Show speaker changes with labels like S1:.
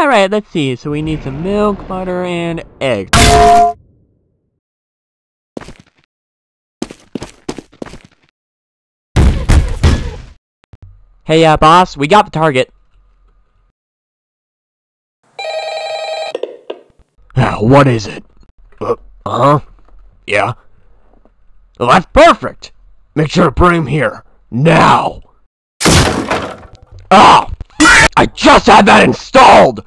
S1: Alright, let's see. So we need some milk, butter, and eggs. Hey, uh, boss, we got the target.
S2: Uh, what is it? Uh huh? Yeah? Well, that's perfect! Make sure to bring him here. Now! Oh! I just had that installed!